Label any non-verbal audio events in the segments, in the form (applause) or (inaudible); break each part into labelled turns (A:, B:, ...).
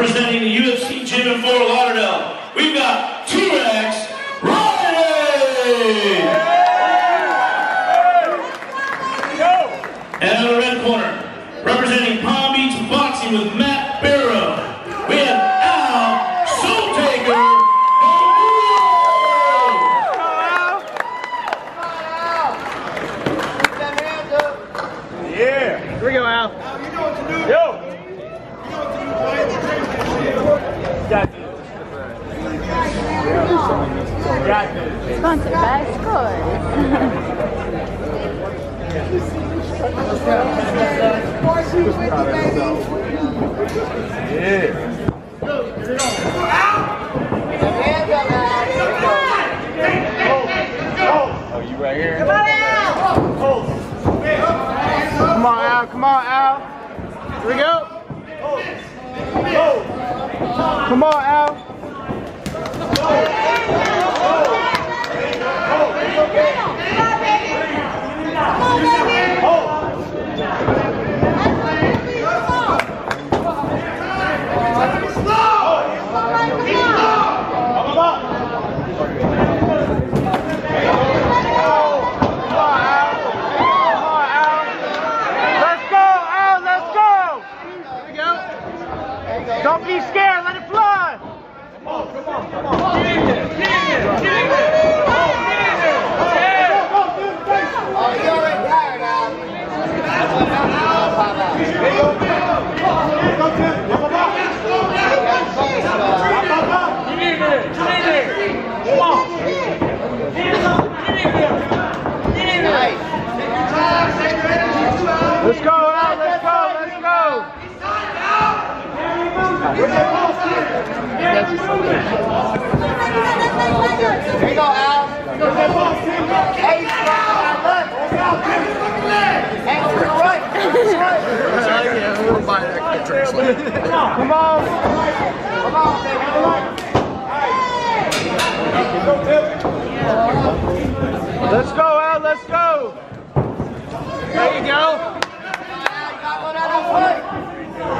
A: representing the UFC Gym in Fort Lauderdale, we've got T-Rex Riley! And out of the red corner, representing Palm Beach Boxing with Matt Barrow, we have Al Soultaker
B: Yeah. Here we go, Al.
C: You know what to do.
B: Yo.
C: You know what to do, boy.
B: Got this. Got this.
D: Sponsored by
B: Yeah. Oh, you right here? Come on, Al. Come on, Al. Here we go. Come on, Al. Come on, Al. Come on, Al. Let's go, Al. Let's go. Here we go. Don't be scared. Let it fly. Let's go, Al. Let's go. Let's go.
E: There you go, Al. Hey, left. Hang over to the right.
B: Come on.
E: Come on,
B: Let's go, Al. Let's go. There you go.
E: Got one out of the way.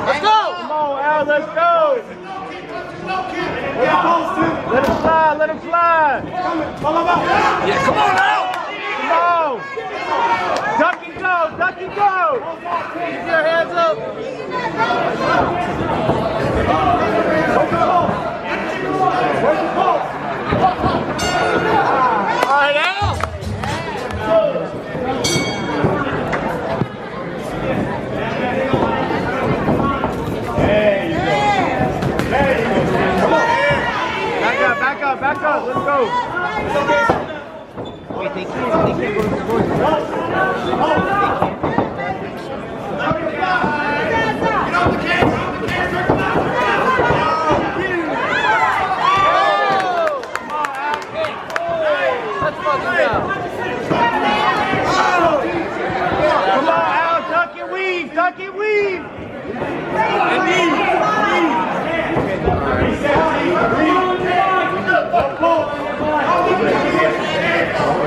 B: Let's go. Come on, Al. Let's go. Let him fly. Let him fly.
A: Yeah, come on out!
B: Come on. Duck and go. Duck and go. Keep your hands up. All right, Al. Back up, back up, back up. Let's go. Wait, they can't, they can't go to the boys. Come on, Al, duck and weave, duck and weave.
E: Come out.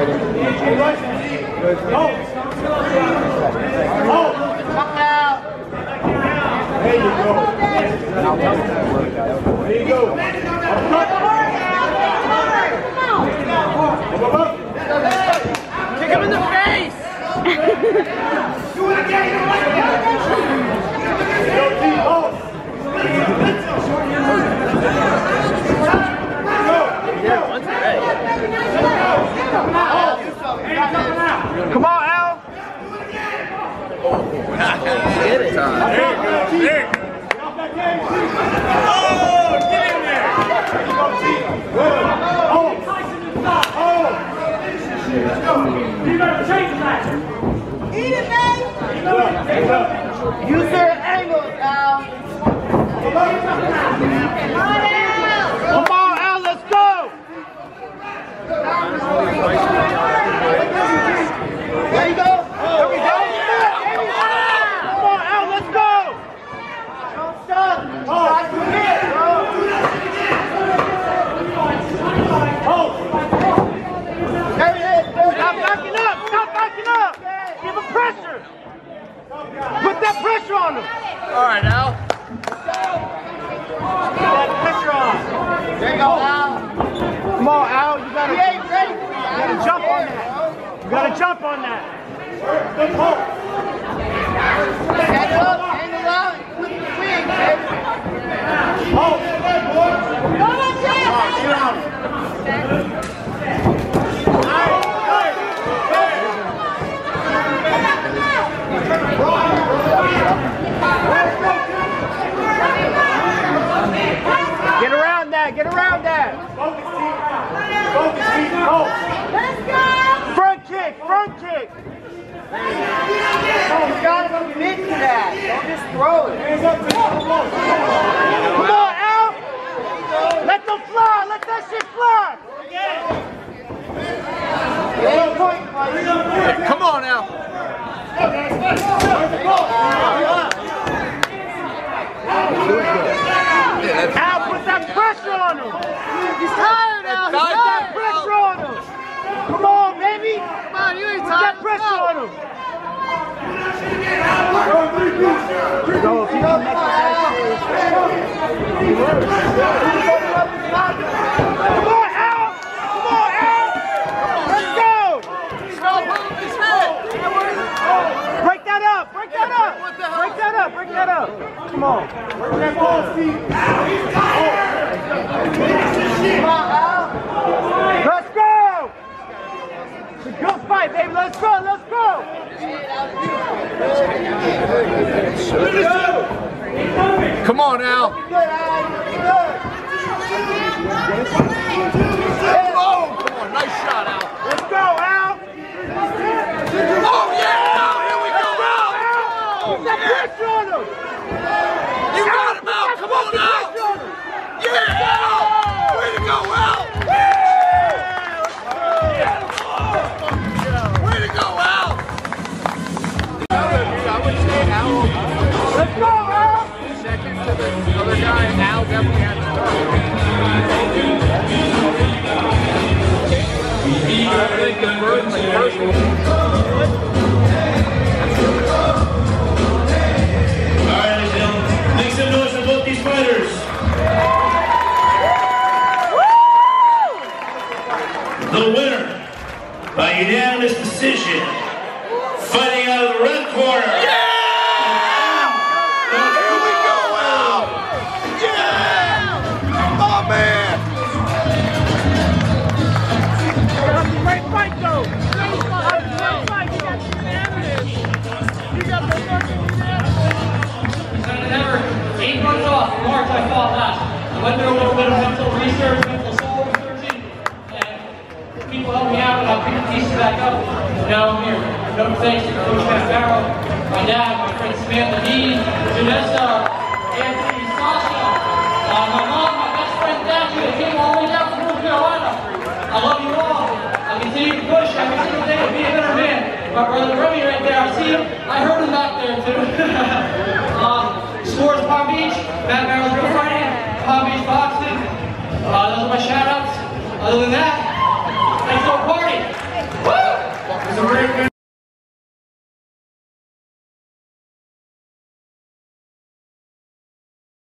B: There you go. There you go. Kick him in the face. Come on, Al. There you go. There you go.
E: Use your angles, Al.
B: Come on, Al, let's go.
E: There you go.
B: There we go. Come on, Al, let's go.
E: Don't stop. Try to hit. There it is.
B: Stop backing up. Stop backing up. Give him pressure. Put that pressure pressure on him.
F: All right, Al.
B: Get that pressure on.
E: There you go.
B: Come on, Al. You gotta,
E: He ain't ready you,
B: gotta jump on that. You gotta jump on that.
E: Stand up, stand around, put the swing, baby.
B: Get on him. Get around that. Get around that.
C: Focus, team. Focus, team. Go.
B: Front kick. Front kick.
E: Oh, you gotta commit to that. Don't just throw it.
C: Hands up. Come on.
B: Come on, Al. Let them fly. Let that shit fly.
E: Eight.
F: Come on, Al.
B: Al, put that pressure on him. He's tired, Al. He's
F: tired.
B: Put that pressure on him. Come on, baby.
F: Come on, you ain't
B: Put that pressure Go, if. Come on. Let's go. Break that up. Break that up. Break that up. Break that up. Come on. Let's go. Fight, baby. Let's go.
F: Come on, Al. The
A: winner by unanimous decision, fighting out of the red corner.
G: My dad, my friend Samantha Dean, Janessa, Anthony Sasha, uh, my mom, my best friend Thatcher, that came all the way down from North Carolina. I love you all. I continue to push every single day to be a better man. My brother Remy right there, I see him. I heard him back there too. (laughs) um, Sports Palm Beach, Matt Barrow's Real Fighting, Palm Beach Boxing. Uh, those are my shout outs. Other than that,